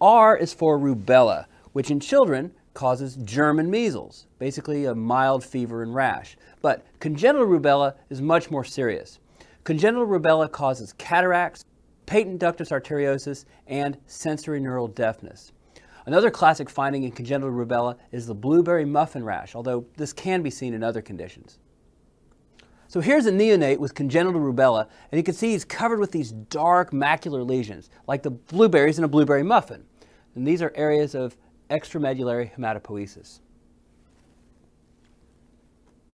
R is for rubella, which in children causes German measles, basically a mild fever and rash. But congenital rubella is much more serious. Congenital rubella causes cataracts, patent ductus arteriosus, and sensory neural deafness. Another classic finding in congenital rubella is the blueberry muffin rash, although this can be seen in other conditions. So here's a neonate with congenital rubella, and you can see he's covered with these dark macular lesions, like the blueberries in a blueberry muffin. And these are areas of extramedullary hematopoiesis.